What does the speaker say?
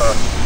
Uh Huh.